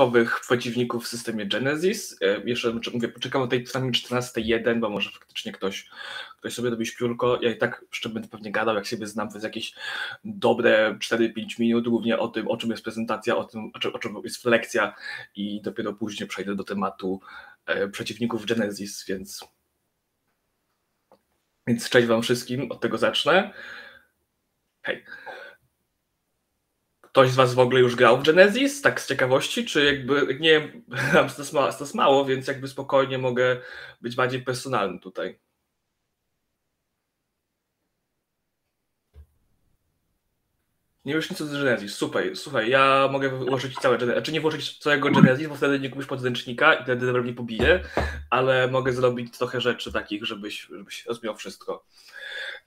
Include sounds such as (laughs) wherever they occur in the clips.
dodatkowych przeciwników w systemie Genesis. E, jeszcze mówię, poczekam o tej przynajmniej 14.1, bo może faktycznie ktoś, ktoś sobie robi śpiórko. Ja i tak jeszcze będę pewnie gadał, jak sobie znam przez jakieś dobre 4-5 minut, głównie o tym, o czym jest prezentacja, o tym, o czym, o czym jest lekcja i dopiero później przejdę do tematu e, przeciwników Genesis, więc więc cześć wam wszystkim, od tego zacznę. Hej. Ktoś z was w ogóle już grał w Genesis, tak z ciekawości, czy jakby, nie wiem, (laughs) to jest mało, więc jakby spokojnie mogę być bardziej personalny tutaj. Nie wiesz nic o Genesis, super, słuchaj, ja mogę włożyć całe Genesis, znaczy nie włożyć całego Genesis, bo wtedy nie kupisz podręcznika i wtedy mnie pobije, ale mogę zrobić trochę rzeczy takich, żebyś, żebyś rozumiał wszystko.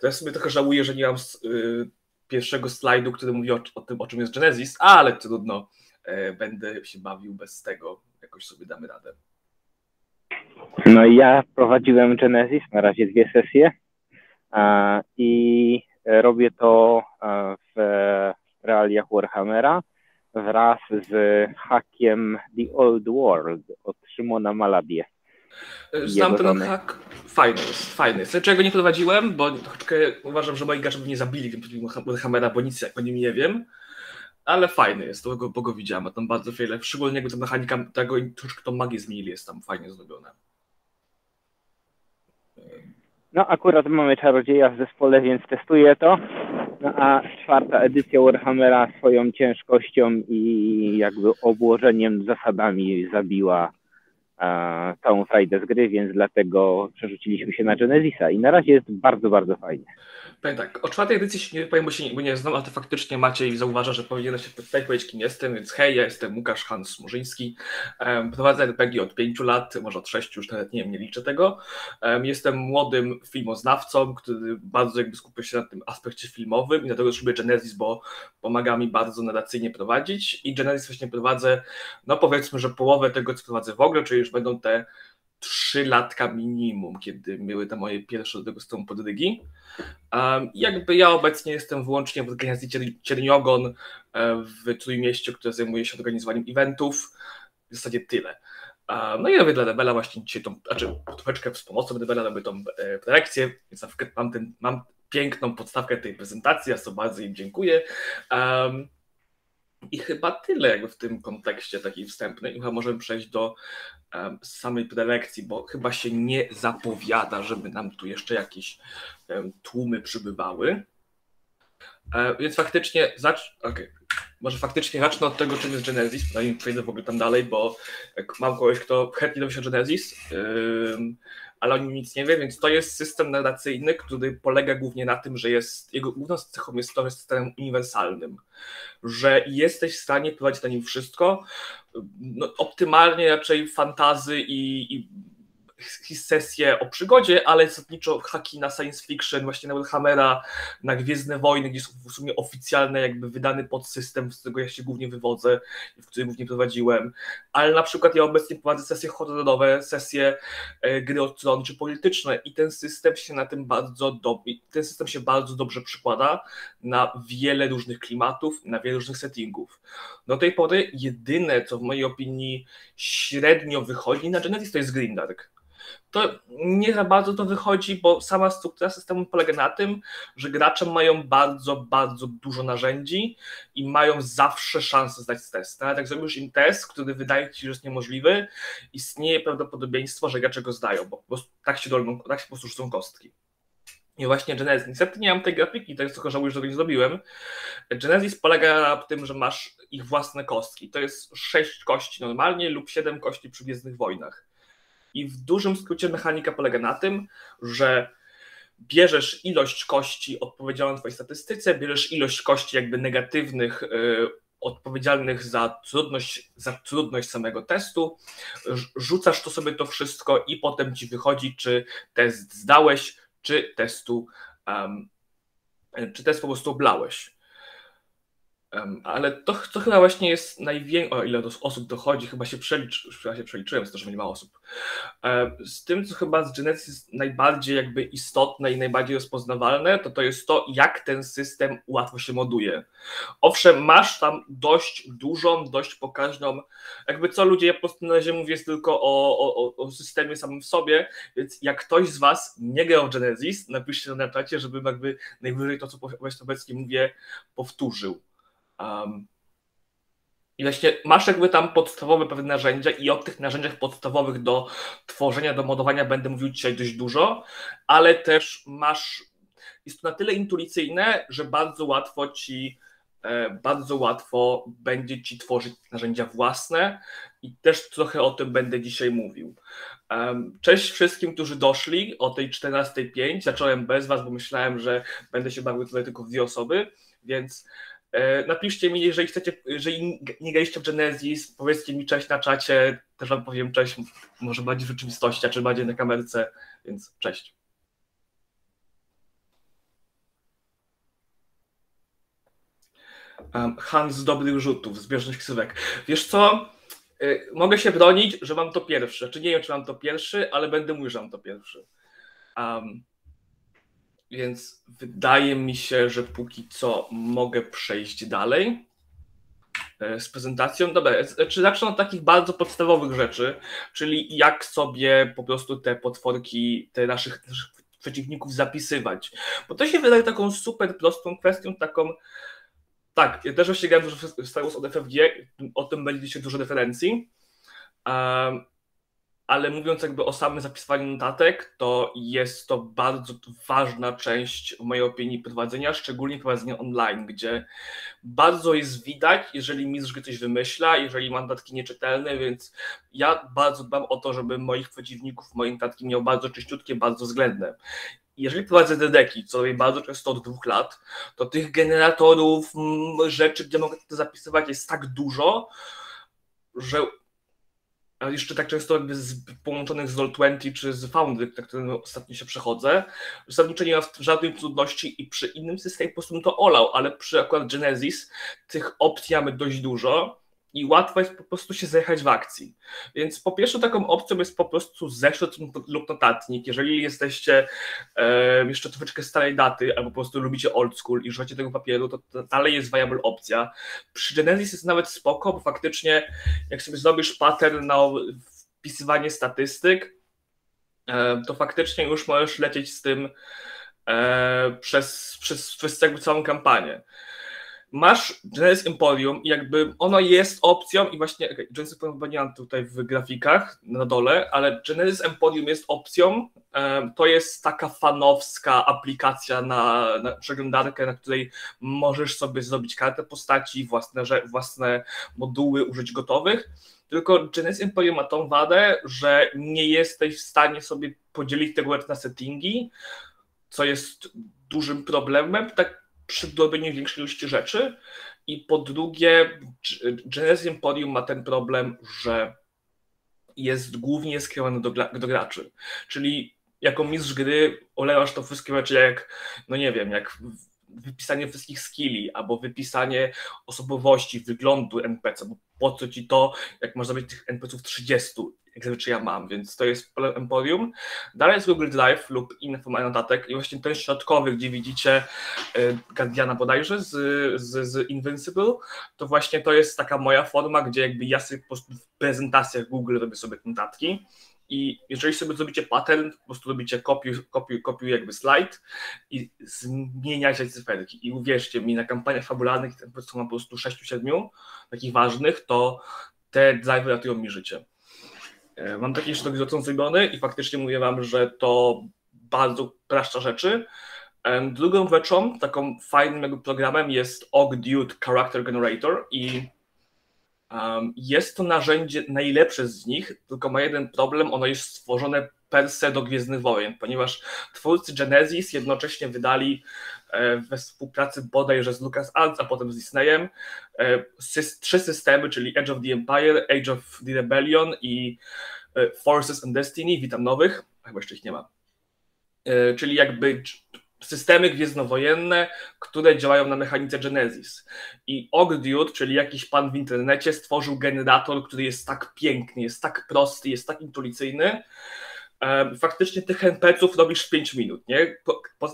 Ja sobie trochę żałuję, że nie mam y, pierwszego slajdu, który mówi o, o, tym, o czym jest Genesis, ale trudno, y, będę się bawił bez tego, jakoś sobie damy radę. No i ja prowadziłem Genesis, na razie dwie sesje i robię to w realiach Warhammera wraz z hakiem The Old World od Szymona Malabie. Znam ten hak, fajny jest, fajny jest. Czego nie prowadziłem, bo troszeczkę uważam, że moi gracze by mnie zabili Warhammera, bo nic o nim nie wiem, ale fajny jest, to go, bo go widziałem, a tam bardzo wiele, szczególnie jakby ta mechanika tego, troszkę tą magię zmienili, jest tam fajnie zrobiona. No akurat mamy czarodzieja w zespole, więc testuję to. No a czwarta edycja Warhammera swoją ciężkością i jakby obłożeniem zasadami zabiła e, całą frajdę z gry, więc dlatego przerzuciliśmy się na Genesisa i na razie jest bardzo, bardzo fajnie. Powiem tak, o czwartej edycji się nie powiem, bo się nie, nie znam, ale to faktycznie Maciej zauważa, że powinienem się tutaj powiedzieć, kim jestem, więc hej, ja jestem Łukasz Hans Murzyński, um, prowadzę RPG od pięciu lat, może od sześciu, już nawet nie wiem, nie liczę tego. Um, jestem młodym filmoznawcą, który bardzo jakby skupia się na tym aspekcie filmowym i dlatego też lubię Genesis, bo pomaga mi bardzo narracyjnie prowadzić i Genesis właśnie prowadzę, no powiedzmy, że połowę tego, co prowadzę w ogóle, czyli już będą te trzy latka minimum, kiedy były te moje pierwsze do tego strony podrygi. Um, jakby ja obecnie jestem wyłącznie w organizacji Cierniogon e, w Trójmieście, które zajmuje się organizowaniem eventów. W zasadzie tyle. Um, no i robię dla Debela właśnie dzisiaj tą, znaczy troszeczkę z pomocą Debela robię tą e, więc mam, ten, mam piękną podstawkę tej prezentacji, ja sobie bardzo im dziękuję. Um, i chyba tyle jakby w tym kontekście takiej wstępnej. Chyba możemy przejść do um, samej prelekcji, bo chyba się nie zapowiada, żeby nam tu jeszcze jakieś um, tłumy przybywały. E, więc faktycznie, zacz... okay. Może faktycznie zacznę od tego, czym jest Genesis, zanim przejdę w ogóle tam dalej, bo mam kogoś, kto chętnie dowie się Genesis, ale o nim nic nie wie, więc to jest system narracyjny, który polega głównie na tym, że jest, jego główną cechą jest to, że jest systemem uniwersalnym, że jesteś w stanie prowadzić na nim wszystko, no, optymalnie raczej fantazy i, i sesje o przygodzie, ale zasadniczo haki na science fiction, właśnie na Warhammera, na Gwiezdne Wojny, gdzie są w sumie oficjalne jakby wydany podsystem, z którego ja się głównie wywodzę, w którym głównie prowadziłem, ale na przykład ja obecnie prowadzę sesje horrorowe, sesje e, gry o tron czy polityczne i ten system się na tym bardzo dobrze, ten system się bardzo dobrze przykłada na wiele różnych klimatów, na wiele różnych settingów. Do tej pory jedyne, co w mojej opinii średnio wychodzi na Genesis to jest Grindark to nie za bardzo to wychodzi, bo sama struktura systemu polega na tym, że gracze mają bardzo, bardzo dużo narzędzi i mają zawsze szansę zdać test. Nawet jak zrobisz im test, który wydaje ci się, że jest niemożliwy, istnieje prawdopodobieństwo, że gracze go zdają, bo po prostu tak się, dolną, tak się po prostu rzucą kostki. I właśnie Genesis, niestety nie mam tej grafiki, to jest tylko żałuję, że tego nie zrobiłem. Genesis polega na tym, że masz ich własne kostki. To jest sześć kości normalnie lub siedem kości przy Gwiezdnych Wojnach. I w dużym skrócie mechanika polega na tym, że bierzesz ilość kości odpowiedzialną Twojej statystyce, bierzesz ilość kości jakby negatywnych, yy, odpowiedzialnych za trudność, za trudność samego testu, rzucasz to sobie to wszystko i potem ci wychodzi, czy test zdałeś, czy testu, um, czy test po prostu oblałeś. Ale to, to chyba właśnie jest największe, o ile do osób dochodzi, chyba się, przelicz, chyba się przeliczyłem z to, że nie ma osób. Z tym, co chyba z Genesis jest najbardziej jakby istotne i najbardziej rozpoznawalne, to to jest to, jak ten system łatwo się moduje. Owszem, masz tam dość dużą, dość pokaźną, jakby co ludzie, ja po prostu na razie mówię tylko o, o, o systemie samym w sobie, więc jak ktoś z Was nie grał w Genesis, napiszcie na czacie, żebym jakby najwyżej to, co obecnie mówię, powtórzył. Um, I właśnie masz jakby tam podstawowe pewne narzędzia i o tych narzędziach podstawowych do tworzenia, do modowania będę mówił dzisiaj dość dużo, ale też masz, jest to na tyle intuicyjne, że bardzo łatwo ci e, bardzo łatwo będzie ci tworzyć narzędzia własne i też trochę o tym będę dzisiaj mówił. Cześć wszystkim, którzy doszli o tej 14.05. Zacząłem bez Was, bo myślałem, że będę się bawił tutaj tylko w dwie osoby, więc napiszcie mi, jeżeli chcecie, jeżeli nie graliście w Genesis, powiedzcie mi cześć na czacie, też wam powiem cześć, może bardziej w rzeczywistości, a czy bardziej na kamerce, więc cześć. Hans dobrych rzutów, zbieżność ksywek. Wiesz co, e, mogę się bronić, że mam to pierwszy. Czy nie wiem, czy mam to pierwszy, ale będę mówił, że mam to pierwszy. Um, więc wydaje mi się, że póki co mogę przejść dalej e, z prezentacją. Dobra, e, czy zacznę od takich bardzo podstawowych rzeczy, czyli jak sobie po prostu te potworki, te naszych, naszych przeciwników zapisywać. Bo to się wydaje taką super prostą kwestią, taką tak, ja też właśnie grałem dużo w Star Wars od FFG, o tym będzie się dużo referencji. Ale mówiąc jakby o samym zapisywaniu notatek, to jest to bardzo ważna część, w mojej opinii, prowadzenia, szczególnie prowadzenia online, gdzie bardzo jest widać, jeżeli mistrz coś wymyśla, jeżeli ma notatki nieczytelne, więc ja bardzo dbam o to, żeby moich przeciwników, moje notatki miał bardzo czyściutkie, bardzo względne. Jeżeli prowadzę dedeki, co robię bardzo często od dwóch lat, to tych generatorów, rzeczy, gdzie mogę to zapisywać jest tak dużo, że jeszcze tak często jakby z, połączonych z Roll20 czy z Foundry, na którym ostatnio się przechodzę, zasadniczo nie ma żadnej trudności i przy innym systemie po prostu to olał, ale przy akurat Genesis tych opcji mamy dość dużo i łatwo jest po prostu się zjechać w akcji. Więc po pierwsze taką opcją jest po prostu zeszyt lub notatnik. Jeżeli jesteście e, jeszcze troszeczkę starej daty albo po prostu lubicie old school i używacie tego papieru, to, dalej jest viable opcja. Przy Genesis jest nawet spoko, bo faktycznie jak sobie zrobisz pattern na wpisywanie statystyk, e, to faktycznie już możesz lecieć z tym e, przez, przez, przez całą kampanię masz Genesis Emporium i jakby ono jest opcją i właśnie Genesis Emporium chyba nie mam tutaj w grafikach na dole, ale Genesis Emporium jest opcją. To jest taka fanowska aplikacja na, na przeglądarkę, na której możesz sobie zrobić kartę postaci, własne, własne moduły użyć gotowych. Tylko Genesis Emporium ma tą wadę, że nie jesteś w stanie sobie podzielić tego na settingi, co jest dużym problemem. Tak przy robieniu większej ilości rzeczy. I po drugie, Genesis Emporium ma ten problem, że jest głównie skierowany do, do graczy. Czyli jako mistrz gry olewasz to wszystkie rzeczy jak, no nie wiem, jak wypisanie wszystkich skilli, albo wypisanie osobowości, wyglądu NPC, bo po co ci to, jak masz zrobić tych NPC-ów 30, jak zazwyczaj ja mam, więc to jest Emporium. Dalej jest Google Drive lub inne formy notatek i właśnie ten środkowy, gdzie widzicie e, Guardiana bodajże z, z, z Invincible, to właśnie to jest taka moja forma, gdzie jakby ja sobie po prostu w prezentacjach Google robię sobie notatki i jeżeli sobie zrobicie pattern, po prostu robicie kopiuj, kopiuj, kopiuj jakby slajd i zmieniacie cyferki. I uwierzcie mi, na kampaniach fabularnych, po prostu mam po prostu 6-7 takich ważnych, to te drive ratują mi życie. E, mam takie jeszcze zrobione zrobiony i faktycznie mówię wam, że to bardzo praszcza rzeczy. Drugą rzeczą, taką fajnym programem jest OgDude Character Generator i jest to narzędzie najlepsze z nich, tylko ma jeden problem, ono jest stworzone per se do Gwiezdnych Wojen, ponieważ twórcy Genesis jednocześnie wydali e, we współpracy bodajże z LucasArts, a potem z Disneyem trzy systemy, czyli Age of the Empire, Age of the Rebellion i Forces and Destiny, witam nowych, chyba jeszcze ich nie ma. Czyli jakby systemy gwiezdnowojenne, które działają na mechanice Genesis. I Ogdude, czyli jakiś pan w internecie, stworzył generator, który jest tak piękny, jest tak prosty, jest tak intuicyjny. Faktycznie tych NPC-ów robisz w 5 minut, nie?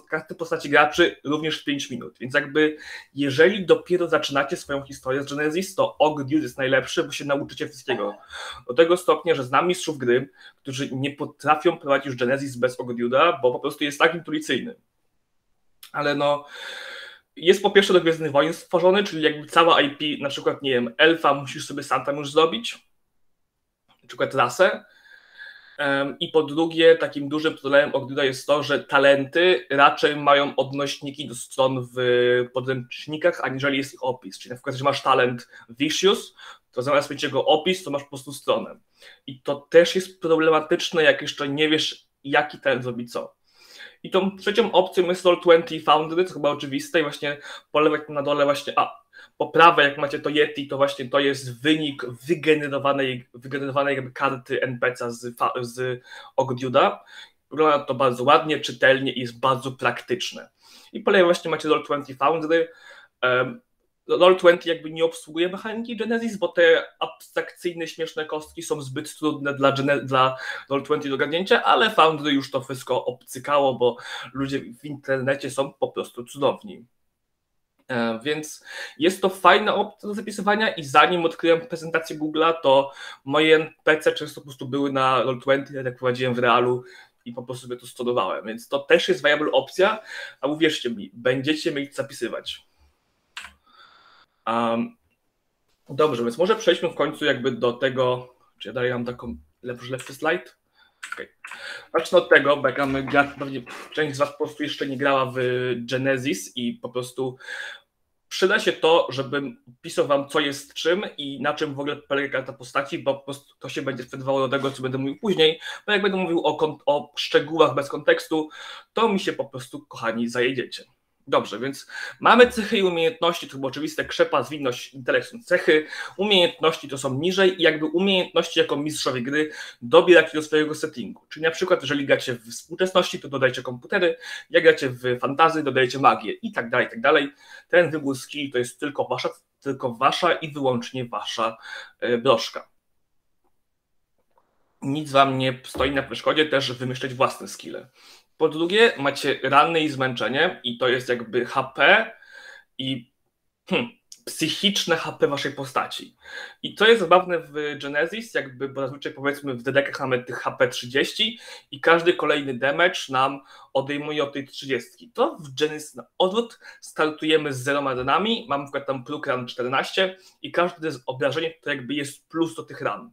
Każde postaci graczy również w 5 minut. Więc jakby, jeżeli dopiero zaczynacie swoją historię z Genesis, to Ogdude jest najlepszy, bo się nauczycie wszystkiego. Do tego stopnia, że znam mistrzów gry, którzy nie potrafią prowadzić Genesis bez Ogdude'a, bo po prostu jest tak intuicyjny ale no jest po pierwsze do Gwiezdnych Wojen stworzony, czyli jakby cała IP, na przykład, nie wiem, Elfa musisz sobie sam tam już zrobić, na przykład rasę. I po drugie, takim dużym problemem Ogduda jest to, że talenty raczej mają odnośniki do stron w podręcznikach, aniżeli jest ich opis. Czyli na przykład, że masz talent Vicious, to zamiast mieć jego opis, to masz po prostu stronę. I to też jest problematyczne, jak jeszcze nie wiesz, jaki talent zrobi co. I tą trzecią opcją jest Roll20 Foundry, to chyba oczywiste i właśnie po lewej na dole właśnie, a po prawej jak macie to Yeti, to właśnie to jest wynik wygenerowanej, wygenerowanej karty NPC z, z Ogduda. Wygląda to bardzo ładnie, czytelnie i jest bardzo praktyczne. I po lewej właśnie macie Roll20 Foundry. Roll20 jakby nie obsługuje mechaniki Genesis, bo te abstrakcyjne, śmieszne kostki są zbyt trudne dla, dla Roll20 do gadnięcia, ale Foundry już to wszystko obcykało, bo ludzie w internecie są po prostu cudowni. E, więc jest to fajna opcja do zapisywania i zanim odkryłem prezentację Google'a, to moje PC często po prostu były na Roll20, jak prowadziłem w realu i po prostu sobie to studowałem, więc to też jest viable opcja, a uwierzcie mi, będziecie mieli zapisywać. Um, dobrze, więc może przejdźmy w końcu jakby do tego, czy ja dalej mam taką lepszy, lepszy slajd? Okay. Zacznę od tego, bo jak mamy, pewnie część z Was po prostu jeszcze nie grała w Genesis i po prostu przyda się to, żebym pisał Wam, co jest czym i na czym w ogóle polega karta postaci, bo po prostu to się będzie sprzedawało do tego, co będę mówił później, bo jak będę mówił o, o szczegółach bez kontekstu, to mi się po prostu, kochani, zajedziecie. Dobrze, więc mamy cechy i umiejętności, to chyba oczywiste, krzepa, zwinność, intelekt cechy, umiejętności to są niżej i jakby umiejętności jako mistrzowie gry dobieracie do swojego settingu. Czyli na przykład, jeżeli gracie w współczesności, to dodajcie komputery, jak gracie w fantazy, dodajecie magię i tak dalej, i tak dalej. Ten wybór skill to jest tylko wasza, tylko wasza i wyłącznie wasza e, broszka. Nic wam nie stoi na przeszkodzie też wymyśleć własne skille. Po drugie, macie rany i zmęczenie, i to jest jakby HP i hmm, psychiczne HP waszej postaci. I to jest zabawne w Genesis, jakby, bo zazwyczaj powiedzmy w dedekach mamy tych HP 30 i każdy kolejny damage nam odejmuje od tej 30. To w Genesis na odwrót startujemy z zeroma ranami, mamy na przykład tam próg ran 14 i każde obrażenie to jakby jest plus do tych ran.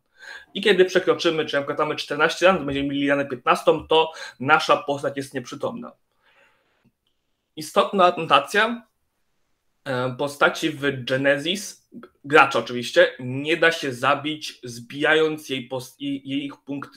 I kiedy przekroczymy, czy mamy 14 ran, będziemy mieli ranę 15, to nasza postać jest nieprzytomna. Istotna anotacja, e, postaci w Genesis, gracza oczywiście, nie da się zabić zbijając jej, post, jej punkt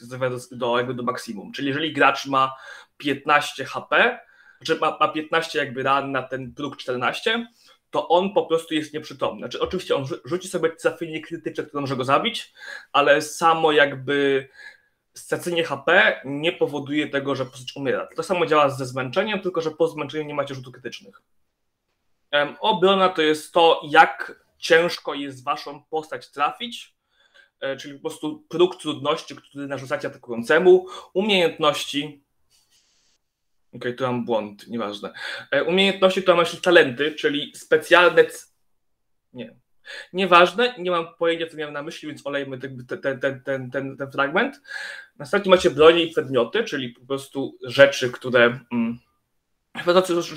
do, jakby do maksimum. Czyli jeżeli gracz ma 15 HP, znaczy ma, ma 15 jakby ran na ten próg 14, to on po prostu jest nieprzytomny. Znaczy, oczywiście on rzuci sobie trafienie krytyczne, które może go zabić, ale samo jakby stracenie HP nie powoduje tego, że postać umiera. To samo działa ze zmęczeniem, tylko że po zmęczeniu nie macie rzutów krytycznych. Obrona to jest to, jak ciężko jest waszą postać trafić, e, czyli po prostu próg trudności, który narzucacie atakującemu, umiejętności, Okej, okay, tu mam błąd, nieważne. E, umiejętności to masz talenty, czyli specjalne. Nie. Nieważne, nie mam pojęcia, co miałem na myśli, więc olejmy ten, ten, ten, ten, ten, fragment. Następnie macie bronie i przedmioty, czyli po prostu rzeczy, które. Mm,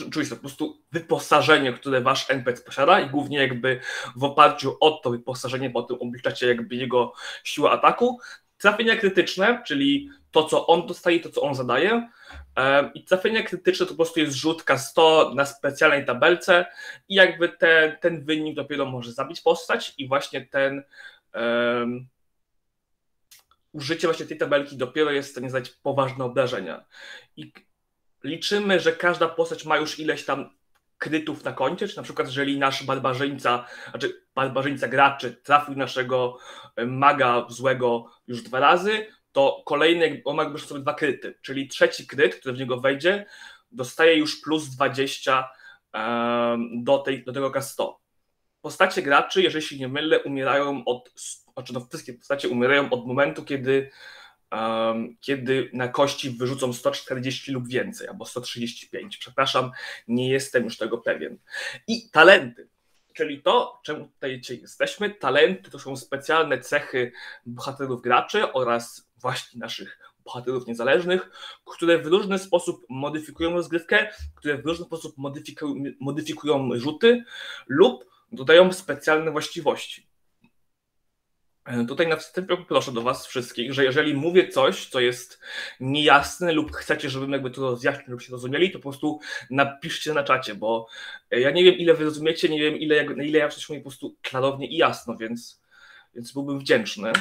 oczywiście, po prostu wyposażenie, które wasz NPC posiada i głównie jakby w oparciu o to wyposażenie potem obliczacie jakby jego siłę ataku. Trafienia krytyczne, czyli to, co on dostaje, to, co on zadaje. I trafienia krytyczne to po prostu jest rzutka 100 na specjalnej tabelce i jakby te, ten wynik dopiero może zabić postać i właśnie ten um, użycie właśnie tej tabelki dopiero jest w stanie zadać poważne obrażenia. I liczymy, że każda postać ma już ileś tam krytów na koncie, czy na przykład jeżeli nasz barbarzyńca, znaczy barbarzyńca graczy trafił naszego maga złego już dwa razy, to kolejny, on ma sobie dwa kryty, czyli trzeci kryt, który w niego wejdzie, dostaje już plus 20 do, tej, do tego K100. Postacie graczy, jeżeli się nie mylę, umierają od, znaczy no wszystkie postacie umierają od momentu, kiedy, um, kiedy na kości wyrzucą 140 lub więcej, albo 135. Przepraszam, nie jestem już tego pewien. I talenty. Czyli to, czemu tutaj dzisiaj jesteśmy, talenty to są specjalne cechy bohaterów graczy oraz właśnie naszych bohaterów niezależnych, które w różny sposób modyfikują rozgrywkę, które w różny sposób modyfikują, modyfikują rzuty lub dodają specjalne właściwości. E, tutaj na wstępie proszę do Was wszystkich, że jeżeli mówię coś, co jest niejasne lub chcecie, żebym jakby to rozjaśnił lub się rozumieli, to po prostu napiszcie na czacie, bo e, ja nie wiem, ile Wy rozumiecie, nie wiem, ile, na ile ja wszystko po prostu klarownie i jasno, więc, więc byłbym wdzięczny.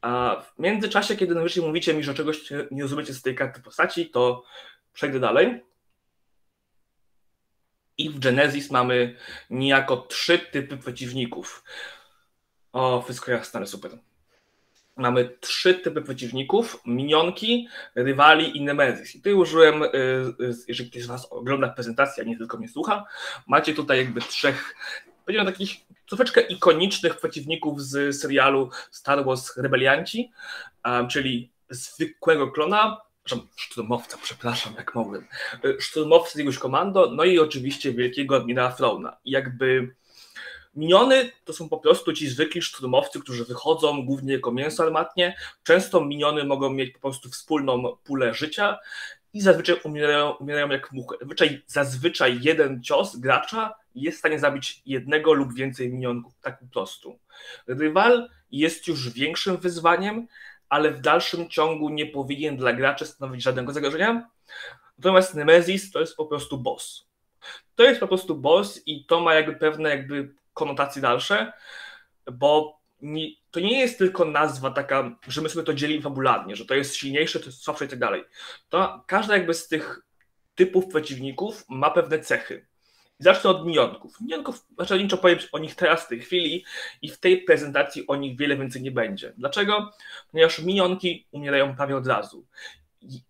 A w międzyczasie, kiedy najwyżej mówicie mi, że czegoś nie rozumiecie z tej karty postaci, to przejdę dalej. I w Genesis mamy niejako trzy typy przeciwników. O, wszystko jasne, super. Mamy trzy typy przeciwników: minionki, rywali i nemezis. I tu użyłem, y, y, jeżeli ktoś z Was ogląda prezentację, a nie tylko mnie słucha, macie tutaj jakby trzech, powiedziałbym takich troszeczkę ikonicznych przeciwników z serialu Star Wars Rebelianci, czyli zwykłego klona, szturmowca, przepraszam, jak mogłem, y, szturmowcy z jakiegoś komando, no i oczywiście wielkiego admirała Frona. I jakby Miniony to są po prostu ci zwykli szturmowcy, którzy wychodzą głównie jako mięso armatnie. Często miniony mogą mieć po prostu wspólną pulę życia i zazwyczaj umierają, umierają jak muchy. Zazwyczaj, zazwyczaj jeden cios gracza jest w stanie zabić jednego lub więcej minionków, tak po prostu. Rywal jest już większym wyzwaniem, ale w dalszym ciągu nie powinien dla graczy stanowić żadnego zagrożenia. Natomiast Nemesis to jest po prostu boss. To jest po prostu boss i to ma jakby pewne jakby konotacje dalsze, bo nie, to nie jest tylko nazwa taka, że my sobie to dzielimy fabularnie, że to jest silniejsze, to jest słabsze i tak dalej. To każda jakby z tych typów przeciwników ma pewne cechy. Zacznę od minionków. Minionków, zasadniczo powiem o nich teraz w tej chwili i w tej prezentacji o nich wiele więcej nie będzie. Dlaczego? Ponieważ minionki umierają prawie od razu.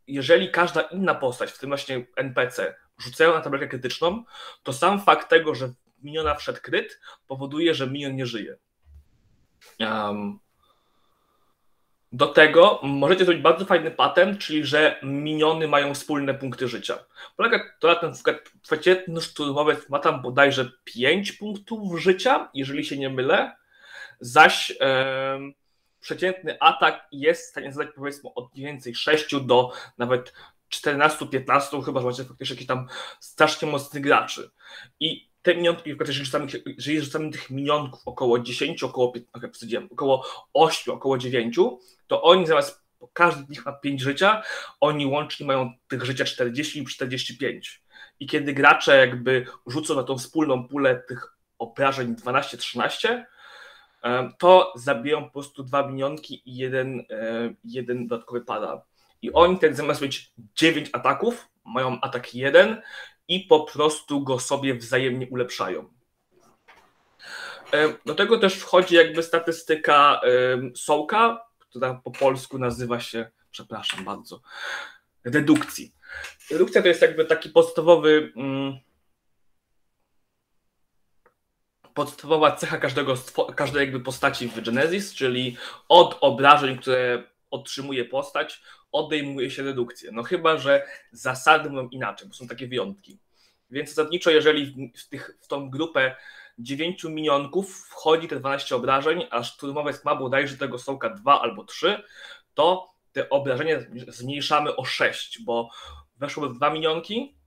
Jeżeli każda inna postać, w tym właśnie NPC, rzucają na tabletkę krytyczną, to sam fakt tego, że miniona wszedł kryt, powoduje, że minion nie żyje. Um, do tego możecie zrobić bardzo fajny patent, czyli że miniony mają wspólne punkty życia. Polega to na tym, że przeciętny szturmowiec ma tam bodajże 5 punktów życia, jeżeli się nie mylę, zaś um, przeciętny atak jest w stanie zadać powiedzmy od mniej więcej 6 do nawet 14-15, chyba że macie faktycznie jakiś tam strasznie mocnych graczy. I te minionki, jeżeli rzucamy, jeżeli rzucamy tych minionków około 10, około 15, około 8, około 9, to oni zamiast każdy z nich ma 5 życia, oni łącznie mają tych życia 40 lub 45. I kiedy gracze jakby rzucą na tą wspólną pulę tych obrażeń 12-13, to zabiją po prostu dwa minionki i jeden, jeden dodatkowy pada. I oni wtedy zamiast mieć 9 ataków, mają atak 1 i po prostu go sobie wzajemnie ulepszają. Do tego też wchodzi jakby statystyka Sołka, która po polsku nazywa się, przepraszam bardzo, redukcji. Redukcja to jest jakby taki podstawowy, mm, podstawowa cecha każdego, każdej jakby postaci w Genesis, czyli od obrażeń, które otrzymuje postać, odejmuje się redukcję. No chyba, że zasady mówią inaczej, bo są takie wyjątki. Więc zasadniczo, jeżeli w, tych, w tą grupę dziewięciu minionków wchodzi te 12 obrażeń, a szturmowiec ma bodajże tego sołka 2 albo 3, to te obrażenia zmniejszamy o 6, bo weszłoby dwa minionki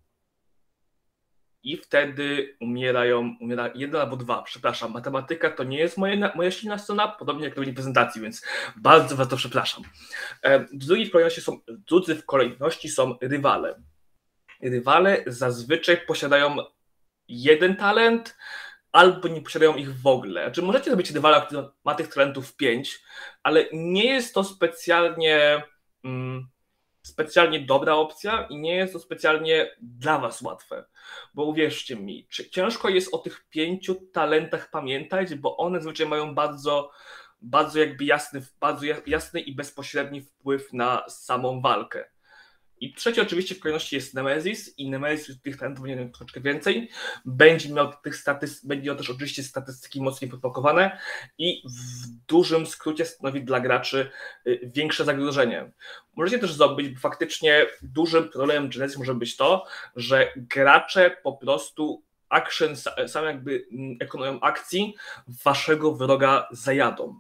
i wtedy umierają, umiera jeden albo dwa. Przepraszam, matematyka to nie jest moje, moja silna strona, podobnie jak robienie prezentacji, więc bardzo was to przepraszam. E, drugi w kolejności są, drudzy w kolejności są rywale. Rywale zazwyczaj posiadają jeden talent, albo nie posiadają ich w ogóle. Znaczy, możecie zrobić rywala, który ma tych talentów pięć, ale nie jest to specjalnie. Mm, specjalnie dobra opcja i nie jest to specjalnie dla Was łatwe. Bo uwierzcie mi, ciężko jest o tych pięciu talentach pamiętać, bo one zazwyczaj mają bardzo, bardzo jakby jasny, bardzo jasny i bezpośredni wpływ na samą walkę. I trzeci oczywiście w kolejności jest Nemesis i Nemesis tych talentów będzie troszeczkę więcej. Będzie miał tych statystyk, będzie miał też oczywiście statystyki mocniej podpakowane i w dużym skrócie stanowi dla graczy y, większe zagrożenie. Możecie też zdobyć, bo faktycznie dużym problemem Genesis może być to, że gracze po prostu action, sam jakby mm, ekonomią akcji waszego wroga zajadą.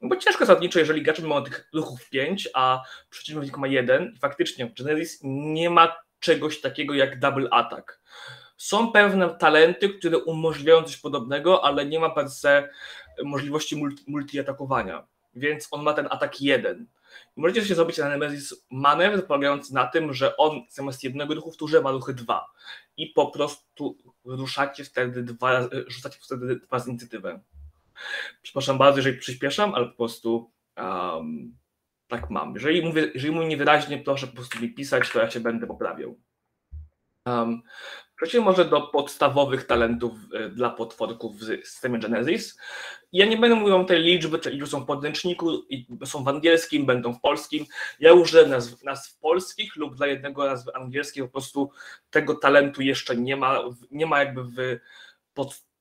No bo ciężko zasadniczo, jeżeli gracz ma tych ruchów 5, a przeciwnik ma 1 i faktycznie Genesis nie ma czegoś takiego jak double attack. Są pewne talenty, które umożliwiają coś podobnego, ale nie ma per se możliwości multi, multi-atakowania, więc on ma ten atak 1. I możecie sobie zrobić na Nemesis manewr polegający na tym, że on zamiast jednego ruchu w turze ma ruchy 2 i po prostu ruszacie wtedy dwa, rzucacie wtedy dwa z inicjatywę. Przepraszam bardzo, jeżeli przyspieszam, ale po prostu um, tak mam. Jeżeli mówię, jeżeli mówię niewyraźnie, proszę po prostu mi pisać, to ja się będę poprawiał. Um, Przejdźmy może do podstawowych talentów e, dla potworków w systemie Genesis. Ja nie będę mówił tej liczby, te liczby są w podręczniku, są w angielskim, będą w polskim. Ja użyję nazw, nazw polskich lub dla jednego nazwy angielskiej, po prostu tego talentu jeszcze nie ma, nie ma jakby w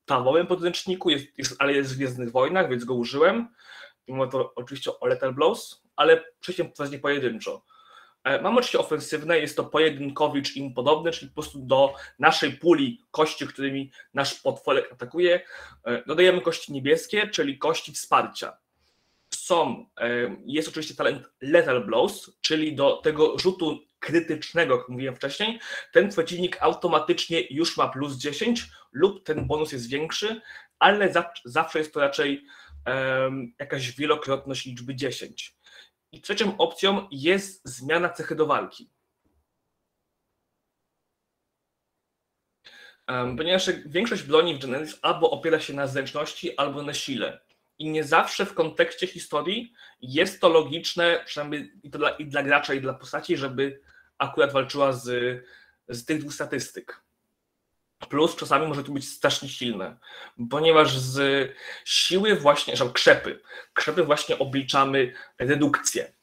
podstawowym podręczniku, jest, jest, ale jest w Gwiezdnych Wojnach, więc go użyłem. Mówię to oczywiście o Lethal Blows, ale przejdźmy w pojedynczo. E, Mamy oczywiście ofensywne, jest to pojedynkowicz im podobny, czyli po prostu do naszej puli kości, którymi nasz potworek atakuje, e, dodajemy kości niebieskie, czyli kości wsparcia. Są, e, jest oczywiście talent Lethal Blows, czyli do tego rzutu krytycznego, jak mówiłem wcześniej, ten przeciwnik automatycznie już ma plus 10 lub ten bonus jest większy, ale zawsze jest to raczej jakaś wielokrotność liczby 10. I trzecią opcją jest zmiana cechy do walki. Ponieważ większość broni w Genesis albo opiera się na zręczności, albo na sile. I nie zawsze w kontekście historii jest to logiczne, przynajmniej i, dla, i dla gracza, i dla postaci, żeby akurat walczyła z, z tych dwóch statystyk. Plus czasami może to być strasznie silne, ponieważ z siły właśnie, że krzepy, krzepy właśnie obliczamy redukcję.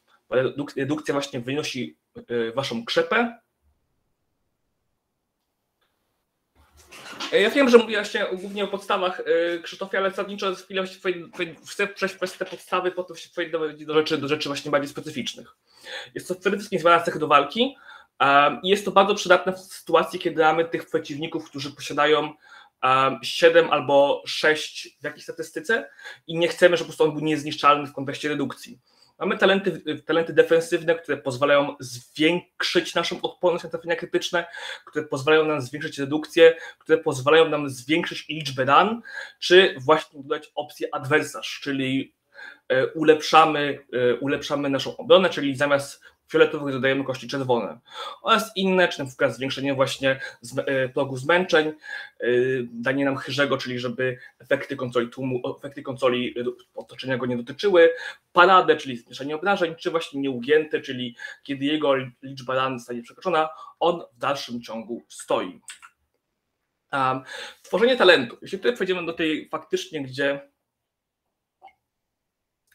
Redukcja właśnie wynosi e, waszą krzepę. Ja wiem, że mówię właśnie głównie o podstawach e, Krzysztofie, ale zasadniczo chwilę chcę przejść przez te podstawy, potem się przejść do, rzeczy, do rzeczy właśnie bardziej specyficznych. Jest to przede wszystkim zmiana cechy do walki, i jest to bardzo przydatne w sytuacji, kiedy mamy tych przeciwników, którzy posiadają 7 albo 6 w jakiejś statystyce i nie chcemy, żeby on był niezniszczalny w kontekście redukcji. Mamy talenty, talenty defensywne, które pozwalają zwiększyć naszą odporność na trafienia krytyczne, które pozwalają nam zwiększyć redukcję, które pozwalają nam zwiększyć liczbę ran, czy właśnie dodać opcję adwersarz, czyli e, ulepszamy, e, ulepszamy naszą obronę, czyli zamiast fioletowych dodajemy kości czerwone oraz inne, czy na przykład zwiększenie właśnie e, progu zmęczeń, e, danie nam chyżego, czyli żeby efekty konsoli tłumu, efekty konsoli otoczenia go nie dotyczyły, paradę, czyli zmniejszenie obrażeń, czy właśnie nieugięte, czyli kiedy jego liczba ran zostanie przekroczona, on w dalszym ciągu stoi. Um, tworzenie talentu. Jeśli tutaj przejdziemy do tej faktycznie, gdzie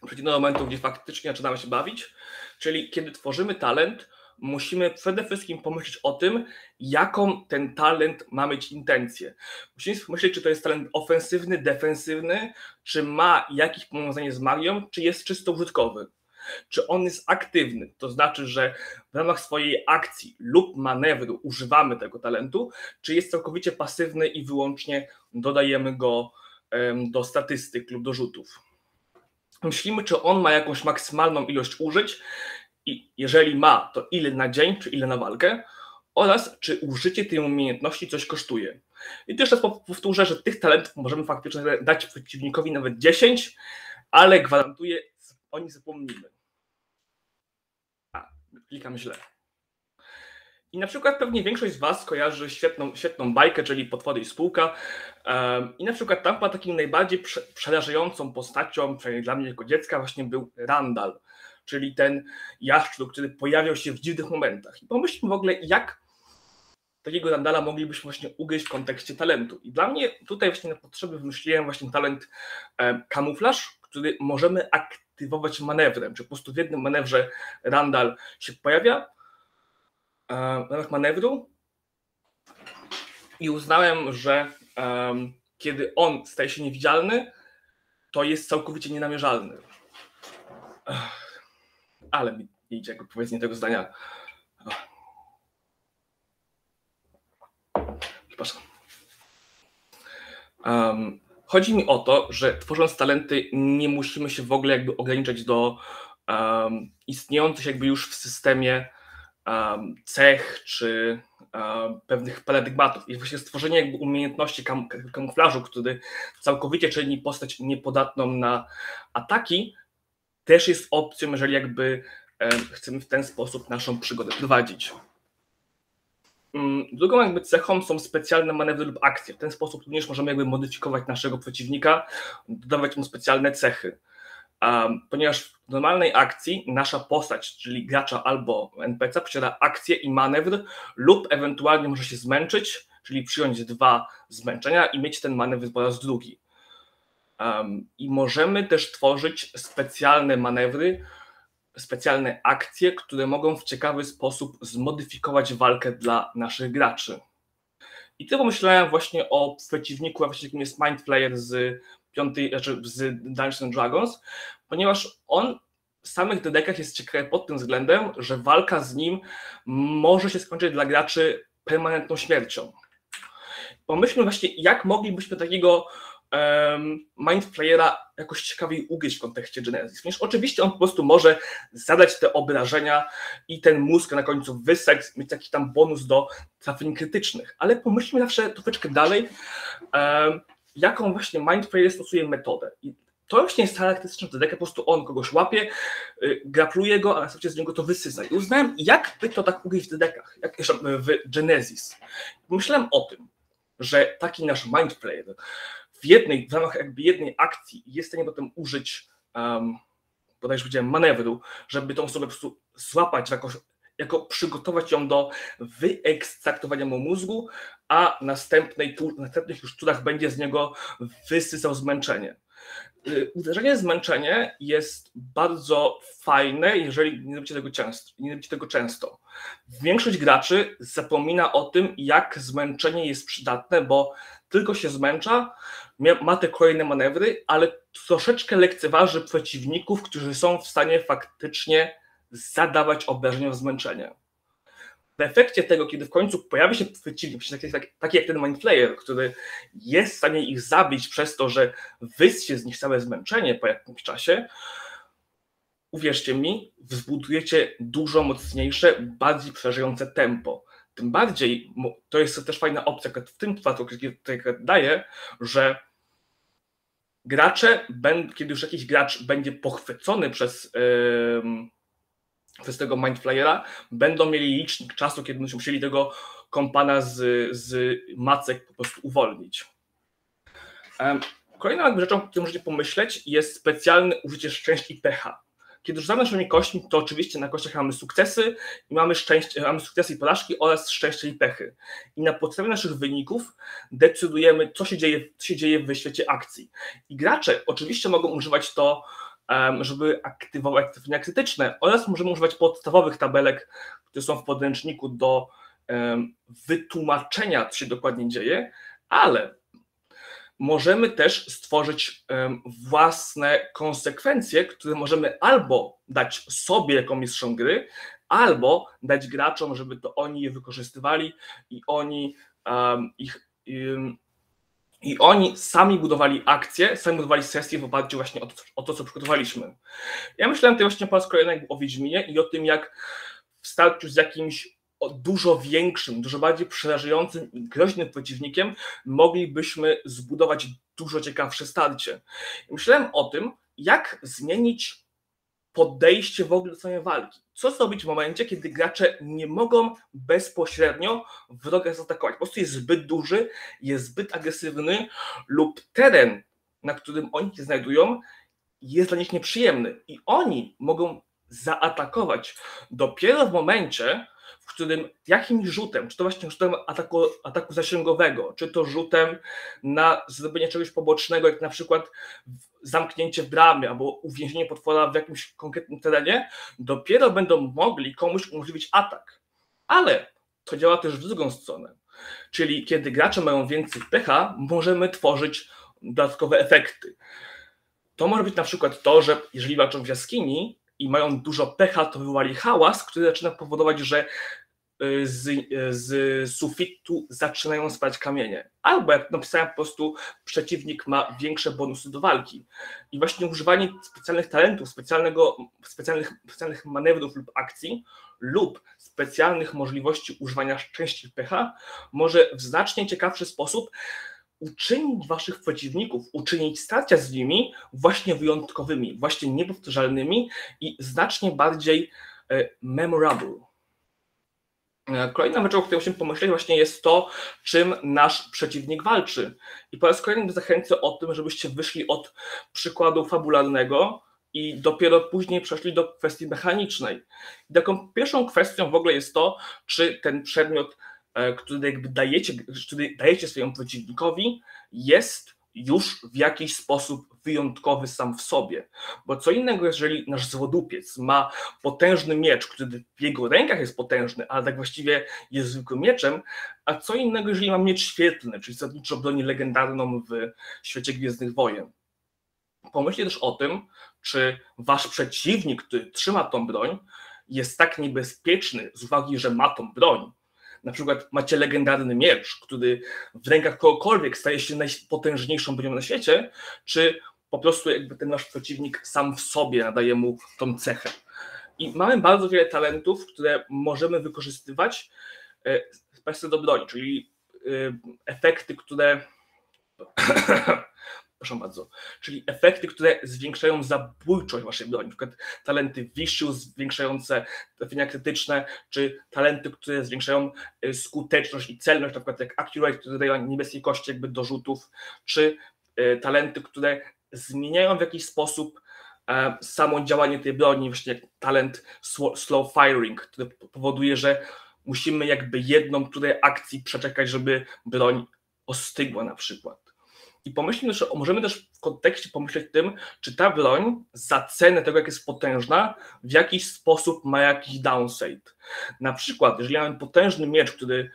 przejdziemy do momentu, gdzie faktycznie zaczynamy się bawić, Czyli kiedy tworzymy talent, musimy przede wszystkim pomyśleć o tym, jaką ten talent ma mieć intencję. Musimy pomyśleć, czy to jest talent ofensywny, defensywny, czy ma jakieś powiązanie z magią, czy jest czysto użytkowy. Czy on jest aktywny, to znaczy, że w ramach swojej akcji lub manewru używamy tego talentu, czy jest całkowicie pasywny i wyłącznie dodajemy go do statystyk lub do rzutów myślimy, czy on ma jakąś maksymalną ilość użyć i jeżeli ma, to ile na dzień, czy ile na walkę oraz czy użycie tej umiejętności coś kosztuje. I jeszcze raz powtórzę, że tych talentów możemy faktycznie dać przeciwnikowi nawet 10, ale gwarantuję, o nich zapomnimy. A, klikam źle. I na przykład pewnie większość z Was kojarzy świetną, świetną bajkę, czyli Potwory i Spółka. I na przykład tam była takim najbardziej przerażającą postacią, przynajmniej dla mnie jako dziecka, właśnie był Randall, czyli ten jaszczur, który pojawiał się w dziwnych momentach. I pomyślmy w ogóle, jak takiego Randala moglibyśmy właśnie ugryźć w kontekście talentu. I dla mnie tutaj właśnie na potrzeby wymyśliłem właśnie talent kamuflaż, który możemy aktywować manewrem, czy po prostu w jednym manewrze Randall się pojawia, w ramach manewru i uznałem, że um, kiedy on staje się niewidzialny, to jest całkowicie nienamierzalny. Ale mi idzie jako powiedzenie tego zdania. Przepraszam. Um, chodzi mi o to, że tworząc talenty nie musimy się w ogóle jakby ograniczać do um, istniejących jakby już w systemie cech czy pewnych paradygmatów. I właśnie stworzenie jakby umiejętności kam kamuflażu, który całkowicie czyni postać niepodatną na ataki, też jest opcją, jeżeli jakby chcemy w ten sposób naszą przygodę prowadzić. Mm, drugą jakby cechą są specjalne manewry lub akcje. W ten sposób również możemy jakby modyfikować naszego przeciwnika, dodawać mu specjalne cechy. Um, ponieważ w normalnej akcji nasza postać, czyli gracza albo NPC, posiada akcję i manewr, lub ewentualnie może się zmęczyć, czyli przyjąć dwa zmęczenia i mieć ten manewr po raz drugi. Um, I możemy też tworzyć specjalne manewry, specjalne akcje, które mogą w ciekawy sposób zmodyfikować walkę dla naszych graczy. I tu pomyślałem właśnie o przeciwniku, a właściwie jakim jest Mind Flayer z piątej, znaczy z Dungeons Dragons, ponieważ on w samych dedekach jest ciekawy pod tym względem, że walka z nim może się skończyć dla graczy permanentną śmiercią. Pomyślmy właśnie, jak moglibyśmy takiego um, Mindflayera jakoś ciekawiej ugryźć w kontekście Genesis. Ponieważ oczywiście on po prostu może zadać te obrażenia i ten mózg na końcu wysać, mieć taki tam bonus do trafień krytycznych. Ale pomyślmy zawsze troszeczkę dalej, um, jaką właśnie Mindflayer stosuje metodę. I to właśnie jest charakterystyczne w DDK, po prostu on kogoś łapie, yy, grapluje go, a następnie z niego to wysysa. I uznałem, jak by to tak ugryźć w DDK, jak w Genesis. Pomyślałem o tym, że taki nasz Mindflayer w jednej, w ramach jakby jednej akcji jest w stanie potem użyć um, bodajże powiedziałem manewru, żeby tą osobę po prostu złapać jakoś, jako przygotować ją do wyekstraktowania mu mózgu, a następnej, następnych już turach będzie z niego wysysał zmęczenie. Y, uderzenie zmęczenie jest bardzo fajne, jeżeli nie robicie tego często. Nie robicie tego często. Większość graczy zapomina o tym, jak zmęczenie jest przydatne, bo tylko się zmęcza, ma te kolejne manewry, ale troszeczkę lekceważy przeciwników, którzy są w stanie faktycznie zadawać obrażenia w zmęczenie. W efekcie tego, kiedy w końcu pojawi się przeciwnik, taki, taki, taki jak ten Mindflayer, który jest w stanie ich zabić przez to, że wyssie z nich całe zmęczenie po jakimś czasie, uwierzcie mi, wzbudujecie dużo mocniejsze, bardziej przeżające tempo. Tym bardziej, to jest też fajna opcja w tym przypadku, który daje, że gracze, kiedy już jakiś gracz będzie pochwycony przez, yy, przez tego Mindflayera, będą mieli licznik czasu, kiedy będą musieli tego kompana z, z macek po prostu uwolnić. Kolejną rzeczą, o której możecie pomyśleć, jest specjalne użycie szczęścia i pecha. Kiedy rzucamy naszymi kośćmi, to oczywiście na kościach mamy sukcesy i mamy szczęście, mamy sukcesy i porażki oraz szczęście i pechy. I na podstawie naszych wyników decydujemy, co się dzieje, co się dzieje w świecie akcji. I gracze oczywiście mogą używać to, żeby aktywować trafienia krytyczne oraz możemy używać podstawowych tabelek, które są w podręczniku do wytłumaczenia, co się dokładnie dzieje, ale możemy też stworzyć własne konsekwencje, które możemy albo dać sobie jako mistrzom gry, albo dać graczom, żeby to oni je wykorzystywali i oni um, ich um, i oni sami budowali akcje, sami budowali sesje w oparciu właśnie o to, o to co przygotowaliśmy. Ja myślałem tutaj właśnie po raz kolejny o Wiedźminie i o tym, jak w starciu z jakimś dużo większym, dużo bardziej przerażającym i groźnym przeciwnikiem moglibyśmy zbudować dużo ciekawsze starcie. myślałem o tym, jak zmienić podejście w ogóle do samej walki. Co zrobić w momencie, kiedy gracze nie mogą bezpośrednio wroga zaatakować? Po prostu jest zbyt duży, jest zbyt agresywny lub teren, na którym oni się znajdują, jest dla nich nieprzyjemny i oni mogą zaatakować dopiero w momencie, w którym jakimś rzutem, czy to właśnie rzutem ataku, ataku zasięgowego, czy to rzutem na zrobienie czegoś pobocznego, jak na przykład zamknięcie bramy albo uwięzienie potwora w jakimś konkretnym terenie, dopiero będą mogli komuś umożliwić atak. Ale to działa też w drugą stronę. Czyli kiedy gracze mają więcej pecha, możemy tworzyć dodatkowe efekty. To może być na przykład to, że jeżeli walczą w jaskini i mają dużo pecha, to wywołali hałas, który zaczyna powodować, że y, z, y, z sufitu zaczynają spadać kamienie. Albo jak napisałem po prostu przeciwnik ma większe bonusy do walki. I właśnie używanie specjalnych talentów, specjalnego, specjalnych, specjalnych manewrów lub akcji lub specjalnych możliwości używania części pecha może w znacznie ciekawszy sposób uczynić waszych przeciwników, uczynić starcia z nimi właśnie wyjątkowymi, właśnie niepowtarzalnymi i znacznie bardziej e, memorable. E, kolejna rzecz, o której musimy pomyśleć, właśnie jest to, czym nasz przeciwnik walczy. I po raz kolejny zachęcę o tym, żebyście wyszli od przykładu fabularnego i dopiero później przeszli do kwestii mechanicznej. I taką pierwszą kwestią w ogóle jest to, czy ten przedmiot E, który jakby dajecie, który dajecie swojemu przeciwnikowi, jest już w jakiś sposób wyjątkowy sam w sobie. Bo co innego, jeżeli nasz złodupiec ma potężny miecz, który w jego rękach jest potężny, ale tak właściwie jest zwykłym mieczem, a co innego, jeżeli ma miecz świetlny, czyli zasadniczo broni legendarną w świecie Gwiezdnych Wojen. Pomyślcie też o tym, czy wasz przeciwnik, który trzyma tą broń, jest tak niebezpieczny z uwagi, że ma tą broń, na przykład macie legendarny miecz, który w rękach kogokolwiek staje się najpotężniejszą bronią na świecie, czy po prostu jakby ten nasz przeciwnik sam w sobie nadaje mu tą cechę. I mamy bardzo wiele talentów, które możemy wykorzystywać w kwestii do broni, czyli e, efekty, które Proszę bardzo. Czyli efekty, które zwiększają zabójczość waszej broni. Na przykład talenty Vicious zwiększające trafienia krytyczne, czy talenty, które zwiększają y, skuteczność i celność, na przykład jak Accurate, które dają niebieskiej kości jakby do rzutów, czy y, talenty, które zmieniają w jakiś sposób e, samo działanie tej broni, właśnie jak talent slow firing, który powoduje, że musimy jakby jedną tutaj akcji przeczekać, żeby broń ostygła na przykład. I pomyślmy, że możemy też w kontekście pomyśleć tym, czy ta broń za cenę tego, jak jest potężna, w jakiś sposób ma jakiś downside. Na przykład, jeżeli mamy potężny miecz, który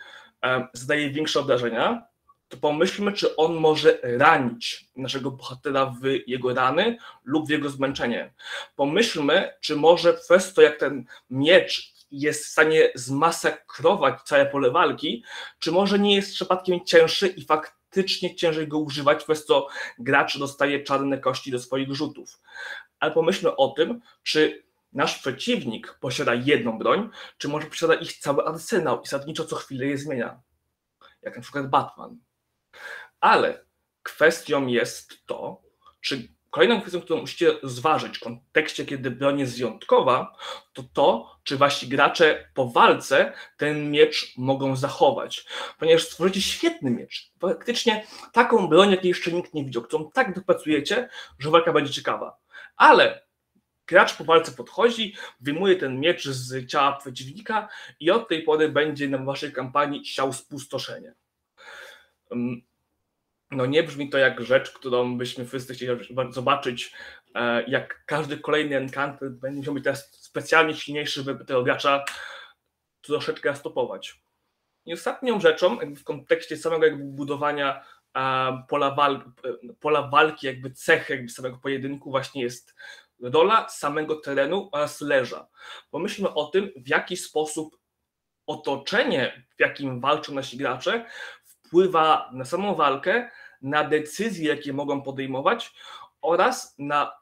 zadaje większe obrażenia, to pomyślmy, czy on może ranić naszego bohatera w jego rany lub w jego zmęczenie. Pomyślmy, czy może przez to, jak ten miecz jest w stanie zmasakrować całe pole walki, czy może nie jest przypadkiem cięższy i fakt faktycznie ciężej go używać, przez co gracz dostaje czarne kości do swoich rzutów. Ale pomyślmy o tym, czy nasz przeciwnik posiada jedną broń, czy może posiada ich cały arsenał i zasadniczo co chwilę je zmienia. Jak na przykład Batman. Ale kwestią jest to, czy Kolejną kwestią, którą musicie zważyć w kontekście, kiedy broń jest wyjątkowa, to to, czy wasi gracze po walce ten miecz mogą zachować. Ponieważ stworzycie świetny miecz. Faktycznie taką broń, jakiej jeszcze nikt nie widział, którą tak dopracujecie, że walka będzie ciekawa. Ale gracz po walce podchodzi, wyjmuje ten miecz z ciała przeciwnika i od tej pory będzie na waszej kampanii siał spustoszenie no nie brzmi to jak rzecz, którą byśmy wszyscy chcieli zobaczyć, e, jak każdy kolejny encounter będzie musiał być teraz specjalnie silniejszy, żeby tego gracza troszeczkę stopować. I ostatnią rzeczą, w kontekście samego jakby budowania e, pola, wal, e, pola walki, jakby cechy jakby samego pojedynku właśnie jest rola samego terenu oraz leża. Pomyślmy o tym, w jaki sposób otoczenie, w jakim walczą nasi gracze, wpływa na samą walkę, na decyzje, jakie mogą podejmować oraz na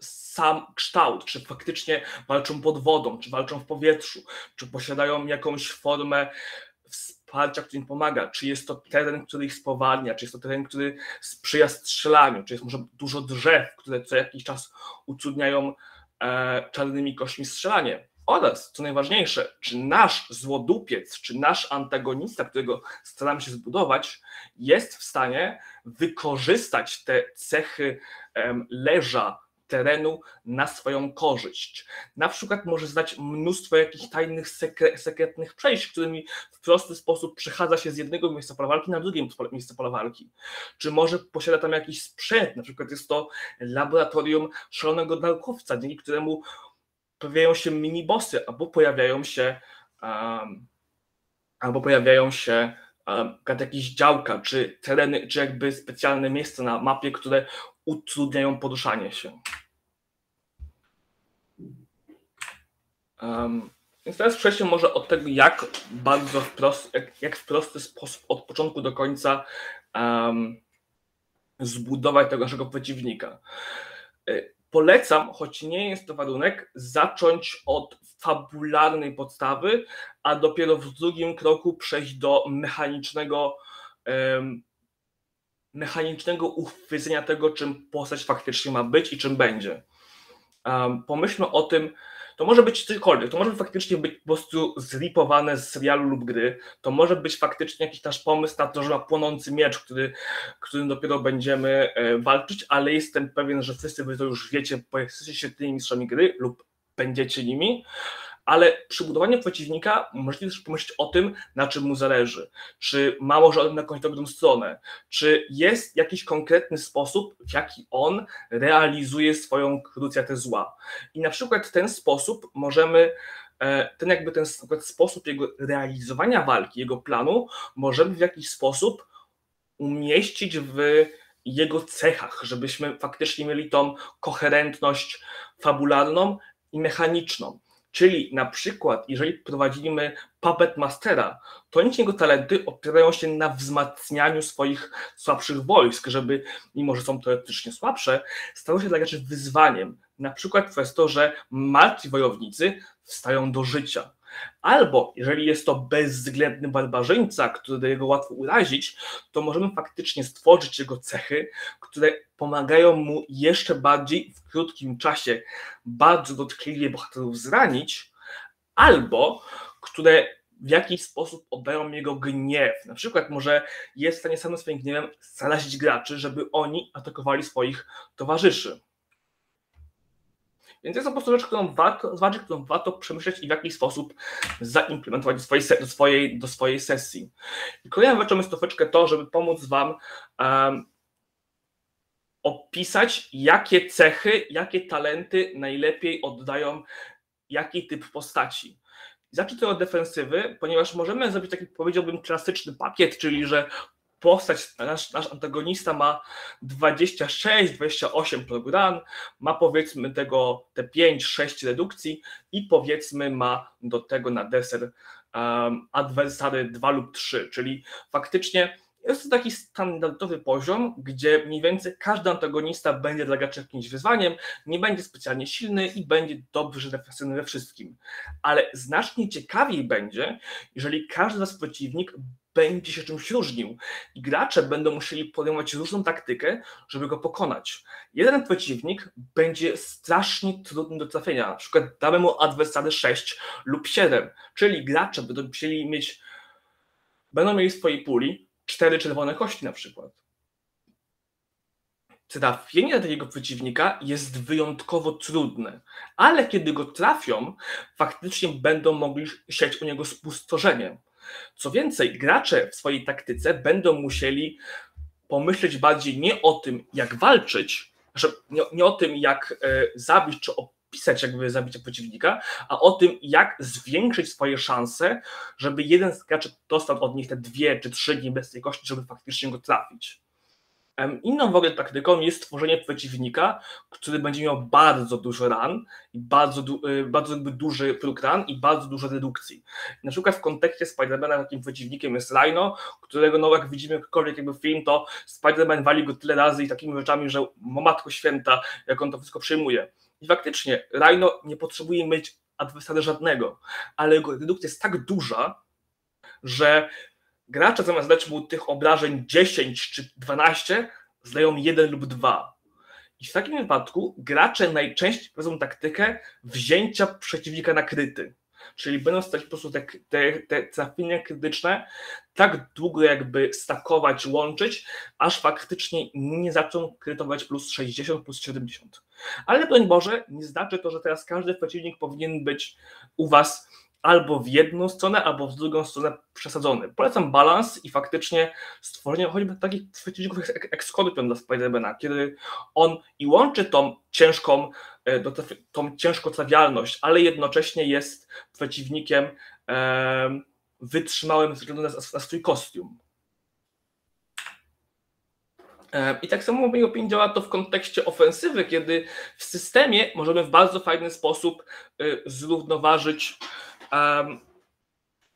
sam kształt, czy faktycznie walczą pod wodą, czy walczą w powietrzu, czy posiadają jakąś formę wsparcia, który im pomaga, czy jest to teren, który ich spowalnia, czy jest to teren, który sprzyja strzelaniu, czy jest może dużo drzew, które co jakiś czas utrudniają e, czarnymi kośćmi strzelanie. Oraz, co najważniejsze, czy nasz złodupiec, czy nasz antagonista, którego staramy się zbudować, jest w stanie wykorzystać te cechy leża terenu na swoją korzyść. Na przykład może znać mnóstwo jakichś tajnych, sekre, sekretnych przejść, którymi w prosty sposób przechadza się z jednego miejsca pola walki na drugie miejsce pola walki. Czy może posiada tam jakiś sprzęt, na przykład jest to laboratorium szalonego naukowca, dzięki któremu pojawiają się mini-bossy, albo pojawiają się um, albo pojawiają się um, jakieś działka, czy tereny, czy jakby specjalne miejsca na mapie, które utrudniają poruszanie się. Um, więc teraz przejdźmy może od tego, jak bardzo wprost, jak, jak w prosty sposób od początku do końca um, zbudować tego naszego przeciwnika. Polecam, choć nie jest to warunek, zacząć od fabularnej podstawy, a dopiero w drugim kroku przejść do mechanicznego, um, mechanicznego uchwycenia tego, czym postać faktycznie ma być i czym będzie. Um, pomyślmy o tym, to może być cokolwiek, to może faktycznie być po prostu zripowane z serialu lub gry, to może być faktycznie jakiś nasz pomysł na to, że ma płonący miecz, który, którym dopiero będziemy e, walczyć, ale jestem pewien, że wszyscy wy to już wiecie, bo jesteście tymi mistrzami gry lub będziecie nimi, ale przy budowaniu przeciwnika możecie też pomyśleć o tym, na czym mu zależy. Czy ma może na jakąś dobrą stronę, czy jest jakiś konkretny sposób, w jaki on realizuje swoją krucjatę zła. I na przykład ten sposób możemy e, ten jakby ten sposób jego realizowania walki, jego planu, możemy w jakiś sposób umieścić w jego cechach, żebyśmy faktycznie mieli tą koherentność fabularną i mechaniczną. Czyli na przykład, jeżeli prowadzimy Puppet Mastera, to nic jego talenty opierają się na wzmacnianiu swoich słabszych wojsk, żeby, mimo że są teoretycznie słabsze, stały się dla graczy wyzwaniem. Na przykład przez to, że martwi wojownicy wstają do życia. Albo jeżeli jest to bezwzględny barbarzyńca, którego łatwo urazić, to możemy faktycznie stworzyć jego cechy, które pomagają mu jeszcze bardziej w krótkim czasie bardzo dotkliwie bohaterów zranić, albo które w jakiś sposób oddają jego gniew. Na przykład może jest w stanie samym swoim gniewem zarazić graczy, żeby oni atakowali swoich towarzyszy. Więc jest to po prostu rzecz, którą warto, zważyć, którą warto przemyśleć i w jakiś sposób zaimplementować do swojej, do swojej, do swojej sesji. I kolejną rzeczą jest troszeczkę to, żeby pomóc Wam um, opisać, jakie cechy, jakie talenty najlepiej oddają jaki typ postaci. Zacznę od defensywy, ponieważ możemy zrobić taki, powiedziałbym, klasyczny pakiet, czyli że postać, nasz, nasz antagonista ma 26, 28 program, ma powiedzmy tego te 5-6 redukcji i powiedzmy ma do tego na deser um, adwersary 2 lub 3, czyli faktycznie jest to taki standardowy poziom, gdzie mniej więcej każdy antagonista będzie dla gracza jakimś wyzwaniem, nie będzie specjalnie silny i będzie dobrze defensywny we wszystkim. Ale znacznie ciekawiej będzie, jeżeli każdy nasz przeciwnik będzie się czymś różnił i gracze będą musieli podejmować różną taktykę, żeby go pokonać. Jeden przeciwnik będzie strasznie trudny do trafienia, na przykład damy mu adwersary 6 lub 7, czyli gracze będą musieli mieć, będą mieli w swojej puli cztery czerwone kości na przykład. Trafienie takiego przeciwnika jest wyjątkowo trudne, ale kiedy go trafią, faktycznie będą mogli sieć u niego spustoszenie. Co więcej, gracze w swojej taktyce będą musieli pomyśleć bardziej nie o tym, jak walczyć, nie, nie o tym, jak e, zabić czy opisać jakby zabicie przeciwnika, a o tym, jak zwiększyć swoje szanse, żeby jeden z graczy dostał od nich te dwie czy trzy niebieskie kości, żeby faktycznie go trafić. Inną w ogóle taktyką jest tworzenie przeciwnika, który będzie miał bardzo dużo ran bardzo, y, bardzo duży próg ran i bardzo dużo redukcji. Na przykład w kontekście Spidermana takim przeciwnikiem jest Rhino, którego no jak widzimy jakkolwiek jakby film, to Spiderman wali go tyle razy i takimi rzeczami, że matko święta, jak on to wszystko przyjmuje. I faktycznie Rhino nie potrzebuje mieć adwersarza żadnego, ale jego redukcja jest tak duża, że gracze zamiast dać mu tych obrażeń 10 czy 12, zdają jeden lub dwa. I w takim wypadku gracze najczęściej prowadzą taktykę wzięcia przeciwnika na kryty. Czyli będą stać po prostu te, te, te trafienia krytyczne tak długo jakby stakować, łączyć, aż faktycznie nie zaczną krytować plus 60, plus 70. Ale broń Boże, nie znaczy to, że teraz każdy przeciwnik powinien być u Was albo w jedną stronę, albo w drugą stronę przesadzony. Polecam balans i faktycznie stworzenie choćby takich przeciwników jak, jak dla Spidermana, kiedy on i łączy tą ciężką, e, tą ciężko trawialność, ale jednocześnie jest przeciwnikiem wytrzymałym ze względu na, na swój kostium. E, I tak samo w mojej opinii działa to w kontekście ofensywy, kiedy w systemie możemy w bardzo fajny sposób zrównoważyć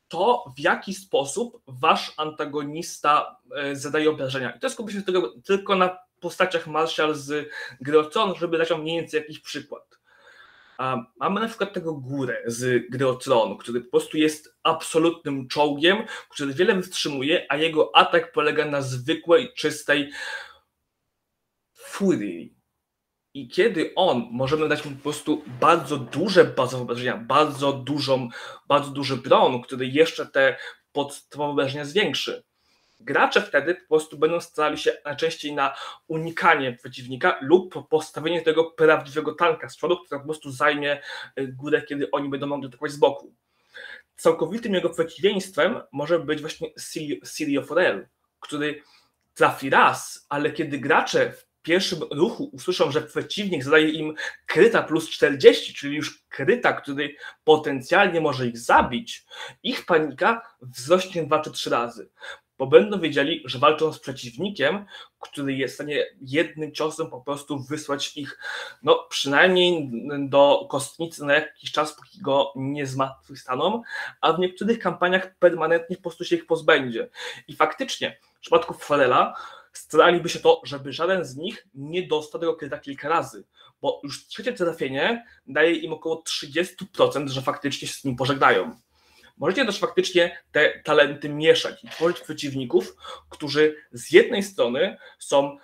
to, w jaki sposób wasz antagonista y, zadaje obrażenia. I to skupię się tylko, tylko na postaciach Marshall z gry żeby dać wam mniej więcej jakiś przykład. Mamy na przykład tego górę z gry Tron, który po prostu jest absolutnym czołgiem, który wiele wytrzymuje, a jego atak polega na zwykłej, czystej furii. I kiedy on, możemy dać mu po prostu bardzo duże bazowe obrażenia, bardzo dużą, bardzo duży bron, który jeszcze te podstawowe obrażenia zwiększy. Gracze wtedy po prostu będą starali się najczęściej na unikanie przeciwnika lub postawienie tego prawdziwego tanka z przodu, który po prostu zajmie y, górę, kiedy oni będą mogli atakować z boku. Całkowitym jego przeciwieństwem może być właśnie Sirio Forel, który trafi raz, ale kiedy gracze pierwszym ruchu usłyszą, że przeciwnik zadaje im kryta plus 40, czyli już kryta, który potencjalnie może ich zabić, ich panika wzrośnie dwa czy trzy razy. Bo będą wiedzieli, że walczą z przeciwnikiem, który jest w stanie jednym ciosem po prostu wysłać ich, no przynajmniej do kostnicy na jakiś czas, póki go nie zmartwychwstaną, a w niektórych kampaniach permanentnie po prostu się ich pozbędzie. I faktycznie, w przypadku Forela, staraliby się to, żeby żaden z nich nie dostał tego kryta kilka razy, bo już trzecie trafienie daje im około 30%, że faktycznie się z nim pożegnają. Możecie też faktycznie te talenty mieszać i tworzyć przeciwników, którzy z jednej strony są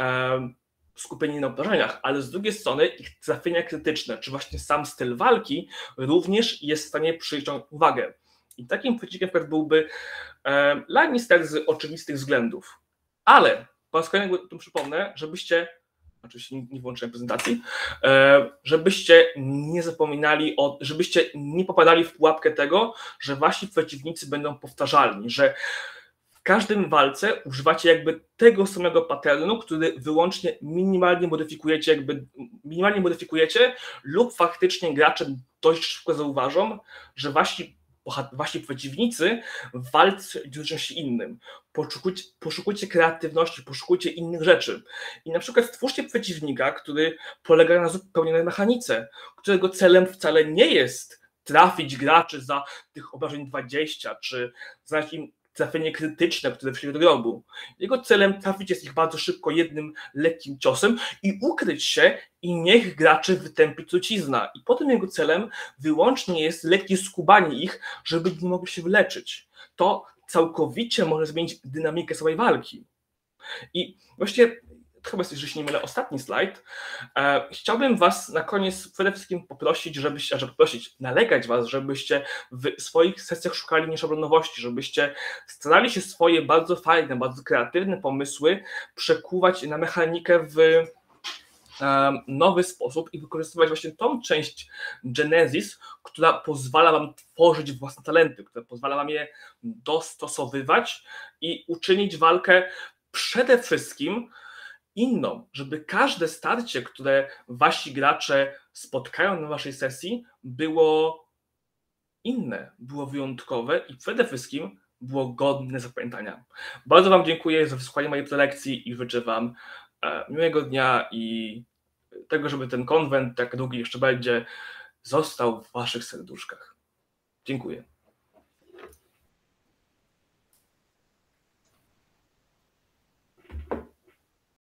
e, skupieni na obrażeniach, ale z drugiej strony ich trafienia krytyczne, czy właśnie sam styl walki również jest w stanie przyciągnąć uwagę. I takim przeciwnikiem byłby e, Lannister z oczywistych względów. Ale po raz kolejny tu przypomnę, żebyście, oczywiście nie, włączyłem prezentacji, e, żebyście nie zapominali, o, żebyście nie popadali w pułapkę tego, że wasi przeciwnicy będą powtarzalni, że w każdym walce używacie jakby tego samego paternu, który wyłącznie minimalnie modyfikujecie, jakby minimalnie modyfikujecie lub faktycznie gracze dość szybko zauważą, że wasi wasi przeciwnicy w walce z czymś innym. Poszukujcie, poszukujcie kreatywności, poszukujcie innych rzeczy. I na przykład stwórzcie przeciwnika, który polega na zupełnie mechanice, którego celem wcale nie jest trafić graczy za tych obrażeń 20, czy znaleźć im trafienie krytyczne, które przyjdzie do grobu. Jego celem trafić jest ich bardzo szybko jednym lekkim ciosem i ukryć się i niech graczy wytępi trucizna. I potem jego celem wyłącznie jest lekkie skubanie ich, żeby nie mogli się wyleczyć. To całkowicie może zmienić dynamikę całej walki. I właśnie chyba jest, że się nie mylę, ostatni slajd. E, chciałbym Was na koniec przede wszystkim poprosić, żebyście, żeby poprosić, nalegać Was, żebyście w swoich sesjach szukali nieszablonowości, żebyście starali się swoje bardzo fajne, bardzo kreatywne pomysły przekuwać na mechanikę w nowy sposób i wykorzystywać właśnie tą część Genesis, która pozwala Wam tworzyć własne talenty, która pozwala Wam je dostosowywać i uczynić walkę przede wszystkim inną, żeby każde starcie, które wasi gracze spotkają na waszej sesji, było inne, było wyjątkowe i przede wszystkim było godne zapamiętania. Bardzo Wam dziękuję za wysłuchanie mojej prelekcji i życzę Wam e, miłego dnia i tego, żeby ten konwent, tak długi jeszcze będzie, został w Waszych serduszkach. Dziękuję.